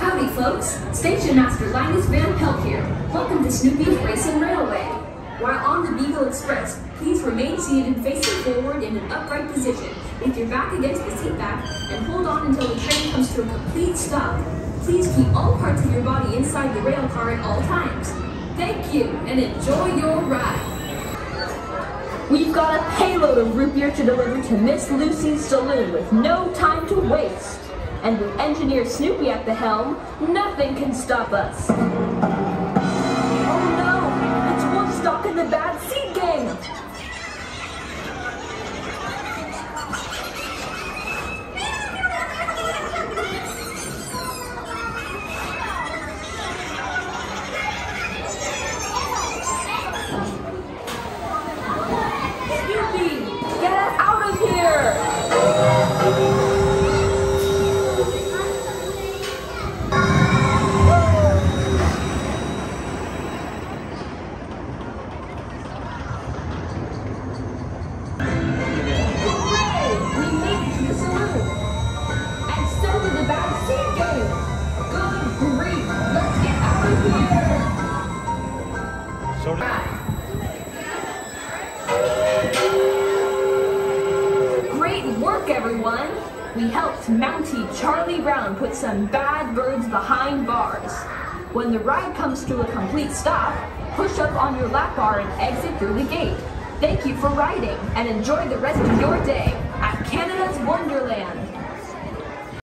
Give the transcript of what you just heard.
Howdy, folks. Station Master Linus Van Pelt here. Welcome to Snoopy's Racing Railway. While on the Beagle Express, please remain seated facing forward in an upright position with your back against the seat back and hold on until the train comes to a complete stop. Please keep all parts of your body inside the rail car at all times. Thank you and enjoy your ride. We've got a payload of root beer to deliver to Miss Lucy's saloon with no time to waste. And with engineer Snoopy at the helm, nothing can stop us. Great work, everyone! We helped Mountie Charlie Brown put some bad birds behind bars. When the ride comes to a complete stop, push up on your lap bar and exit through the gate. Thank you for riding, and enjoy the rest of your day.